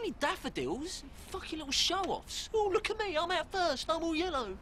Only daffodils. Fucking little show-offs. Oh, look at me. I'm out first. I'm all yellow.